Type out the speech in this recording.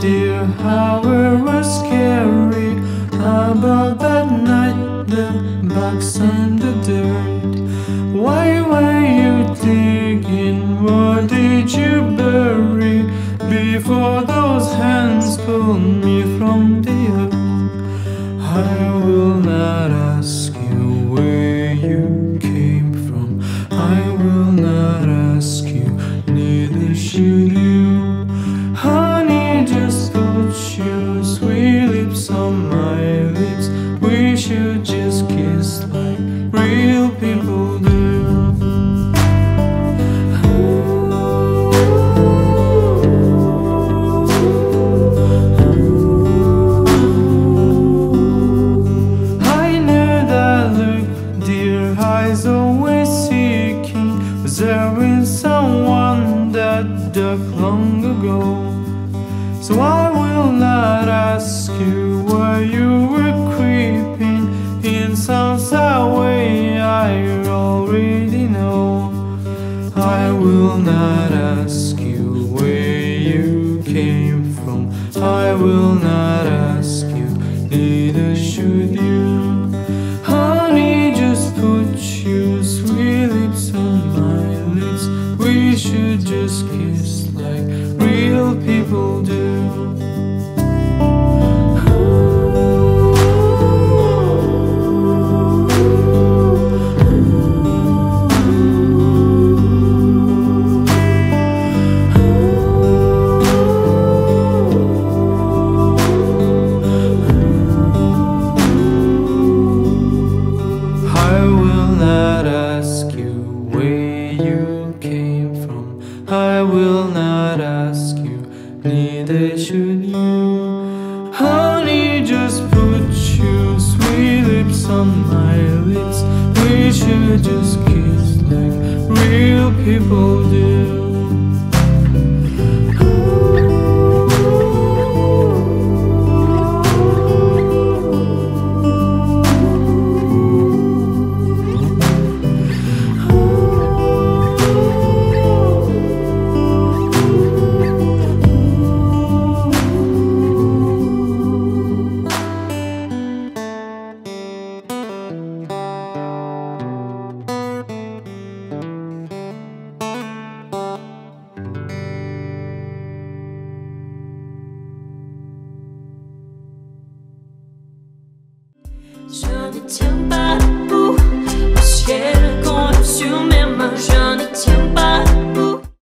dear, how it was scary. About that night, the bugs and the dirt? Why were you digging? What did you bury before those hands pulled? Died long ago? So I will not ask you why you were creeping in some sad way. I already know. I will not ask you where you came from. I will not people do. Neither you. Honey, just put your sweet lips on my lips. We should just kiss like real people do. wanna jump out.